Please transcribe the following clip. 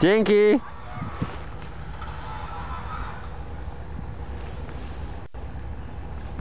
Dzięki!